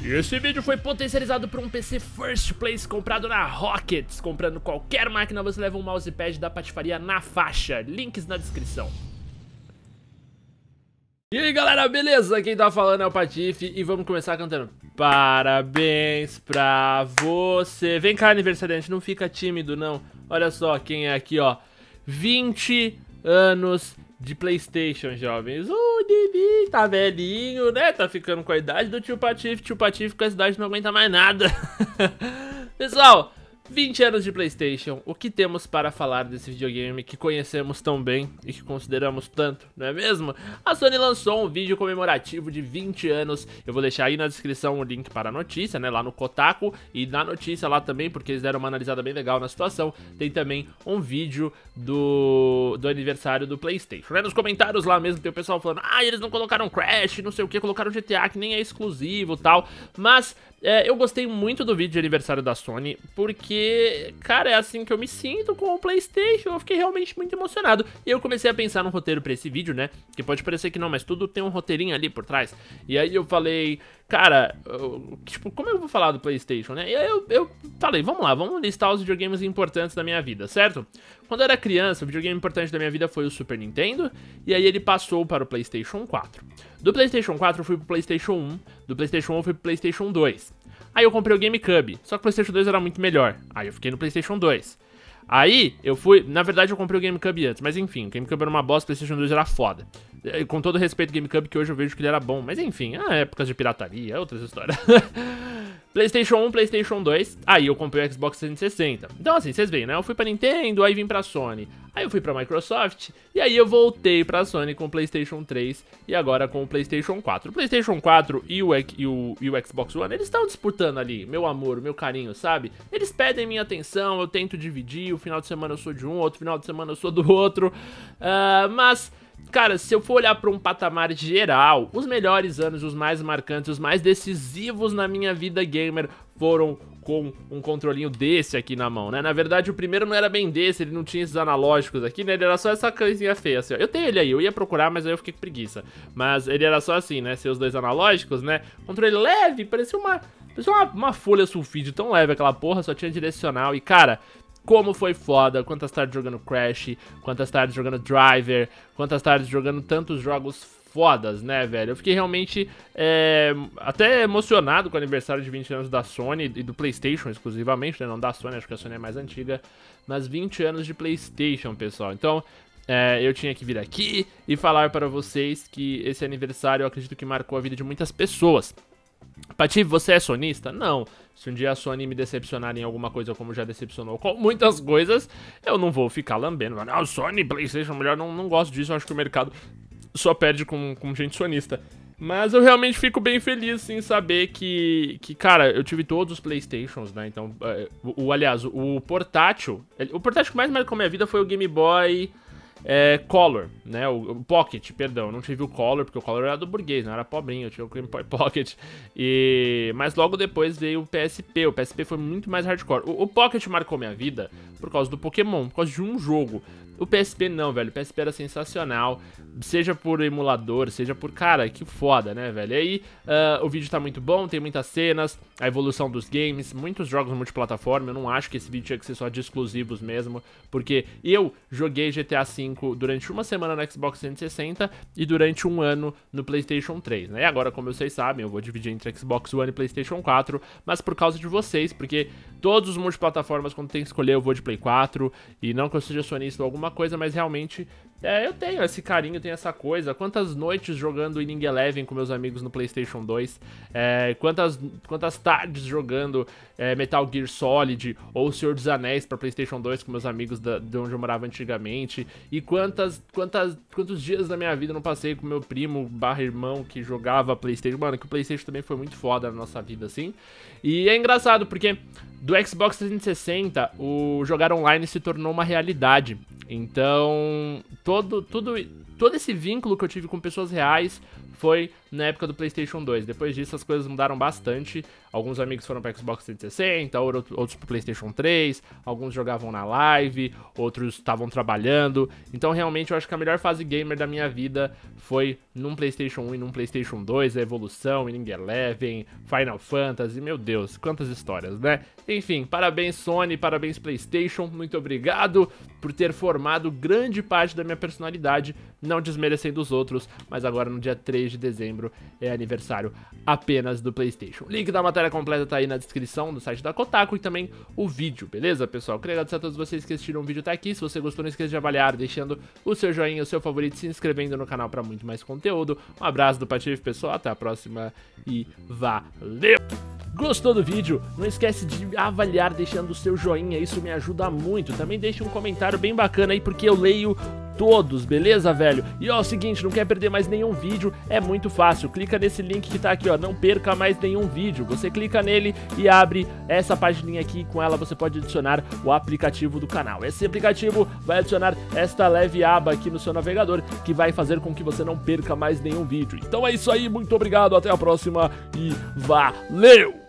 E esse vídeo foi potencializado por um PC First Place comprado na Rockets. Comprando qualquer máquina você leva um mousepad da patifaria na faixa. Links na descrição. E aí galera, beleza? Quem tá falando é o Patife e vamos começar cantando Parabéns pra você Vem cá aniversariante, não fica tímido não Olha só quem é aqui ó 20 anos de Playstation, jovens. Uh, Dibi, tá velhinho, né? Tá ficando com a idade do tio Patife. Tio Patife com essa idade não aguenta mais nada. Pessoal, 20 anos de Playstation, o que temos para falar desse videogame que conhecemos tão bem e que consideramos tanto, não é mesmo? A Sony lançou um vídeo comemorativo de 20 anos, eu vou deixar aí na descrição o link para a notícia, né, lá no Kotaku, e na notícia lá também, porque eles deram uma analisada bem legal na situação, tem também um vídeo do, do aniversário do Playstation, né, nos comentários lá mesmo tem o pessoal falando, ah, eles não colocaram Crash, não sei o que, colocaram GTA que nem é exclusivo tal, mas é, eu gostei muito do vídeo de aniversário da Sony, porque, cara, é assim que eu me sinto com o Playstation, eu fiquei realmente muito emocionado. E eu comecei a pensar no roteiro pra esse vídeo, né, que pode parecer que não, mas tudo tem um roteirinho ali por trás. E aí eu falei, cara, eu, tipo, como eu vou falar do Playstation, né? E aí eu, eu falei, vamos lá, vamos listar os videogames importantes da minha vida, certo? Quando eu era criança, o videogame importante da minha vida foi o Super Nintendo, e aí ele passou para o Playstation 4. Do Playstation 4 eu fui pro Playstation 1, do Playstation 1 eu fui pro Playstation 2. Aí eu comprei o GameCube, só que o Playstation 2 era muito melhor, aí eu fiquei no Playstation 2. Aí eu fui, na verdade eu comprei o GameCube antes, mas enfim, o GameCube era uma bosta, o PlayStation 2 era foda. Com todo respeito ao GameCube, que hoje eu vejo que ele era bom, mas enfim, é épocas de pirataria, outras histórias. PlayStation 1, PlayStation 2, aí eu comprei o Xbox 360. Então assim, vocês veem, né? Eu fui pra Nintendo, aí vim pra Sony, aí eu fui pra Microsoft, e aí eu voltei pra Sony com o PlayStation 3 e agora com o PlayStation 4. O PlayStation 4 e o, e o, e o Xbox One, eles estão disputando ali, meu amor, meu carinho, sabe? Eles pedem minha atenção, eu tento dividir, o final de semana eu sou de um, outro final de semana eu sou do outro, uh, mas... Cara, se eu for olhar para um patamar geral, os melhores anos, os mais marcantes, os mais decisivos na minha vida gamer foram com um controlinho desse aqui na mão, né? Na verdade, o primeiro não era bem desse, ele não tinha esses analógicos aqui, né? Ele era só essa coisinha feia, assim, ó. Eu tenho ele aí, eu ia procurar, mas aí eu fiquei com preguiça. Mas ele era só assim, né? Seus dois analógicos, né? Controle leve, parecia uma... Parecia uma, uma folha sulfídeo tão leve aquela porra, só tinha direcional. E, cara, como foi foda, quantas tardes jogando Crash, quantas tardes jogando Driver, quantas tardes jogando tantos jogos fodas, né, velho? Eu fiquei realmente é, até emocionado com o aniversário de 20 anos da Sony e do PlayStation exclusivamente, né? Não da Sony, acho que a Sony é mais antiga, mas 20 anos de PlayStation, pessoal. Então, é, eu tinha que vir aqui e falar para vocês que esse aniversário eu acredito que marcou a vida de muitas pessoas. Pati, você é sonista? Não. Se um dia a Sony me decepcionar em alguma coisa como já decepcionou com muitas coisas, eu não vou ficar lambendo. Não, Sony, Playstation, melhor, não, não gosto disso. Eu acho que o mercado só perde com, com gente sonista. Mas eu realmente fico bem feliz em saber que, que, cara, eu tive todos os Playstations, né? Então, é, o, o aliás, o portátil, o portátil que mais marcou minha vida foi o Game Boy é, Color, né? O, o, Pocket, perdão. Não tive o Color, porque o Color era do burguês, não era pobrinho. Eu tinha o Game Boy Pocket. E... Mas logo depois veio o PSP. O PSP foi muito mais hardcore. O, o Pocket marcou minha vida por causa do Pokémon, por causa de um jogo. O PSP não, velho. O PSP era sensacional. Seja por emulador, seja por. Cara, que foda, né, velho? E aí, uh, o vídeo tá muito bom, tem muitas cenas, a evolução dos games, muitos jogos multiplataforma. Eu não acho que esse vídeo tinha que ser só de exclusivos mesmo, porque eu joguei GTA V durante uma semana no Xbox 360 e durante um ano no PlayStation 3, né? E agora, como vocês sabem, eu vou dividir entre Xbox One e PlayStation 4, mas por causa de vocês, porque todos os multiplataformas, quando tem que escolher, eu vou de Play 4, e não que eu seja sonista ou alguma alguma coisa, mas realmente é, eu tenho esse carinho, tenho essa coisa. Quantas noites jogando Inning Eleven com meus amigos no PlayStation 2, é, quantas, quantas tardes jogando é, Metal Gear Solid ou Senhor dos Anéis para PlayStation 2 com meus amigos da, de onde eu morava antigamente, e quantas, quantas, quantos dias da minha vida eu não passei com meu primo barra irmão que jogava PlayStation. Mano, que o PlayStation também foi muito foda na nossa vida, assim. E é engraçado porque do Xbox 360, o jogar online se tornou uma realidade. Então, todo, tudo, todo esse vínculo que eu tive com pessoas reais foi na época do PlayStation 2. Depois disso, as coisas mudaram bastante. Alguns amigos foram para Xbox 360, outros para PlayStation 3, alguns jogavam na live, outros estavam trabalhando. Então, realmente, eu acho que a melhor fase gamer da minha vida foi num PlayStation 1 e num PlayStation 2, a Evolução, Winning Eleven, Final Fantasy, meu Deus, quantas histórias, né? Enfim, parabéns Sony, parabéns PlayStation, muito obrigado por ter formado grande parte da minha personalidade, não desmerecendo os outros, mas agora no dia 3 de dezembro é aniversário apenas do PlayStation. Link da matéria completa tá aí na descrição do site da Kotaku e também o vídeo, beleza, pessoal? Queria agradecer a todos vocês que assistiram o vídeo até aqui. Se você gostou, não esqueça de avaliar, deixando o seu joinha, o seu favorito, se inscrevendo no canal para muito mais conteúdo. Um abraço do Patife, pessoal, até a próxima e valeu! Gostou do vídeo? Não esquece de avaliar deixando o seu joinha, isso me ajuda muito. Também deixe um comentário bem bacana aí, porque eu leio todos, beleza, velho? E ó, é o seguinte, não quer perder mais nenhum vídeo? É muito fácil, clica nesse link que tá aqui, ó, não perca mais nenhum vídeo. Você clica nele e abre essa pagininha aqui, com ela você pode adicionar o aplicativo do canal. Esse aplicativo vai adicionar esta leve aba aqui no seu navegador, que vai fazer com que você não perca mais nenhum vídeo. Então é isso aí, muito obrigado, até a próxima e valeu!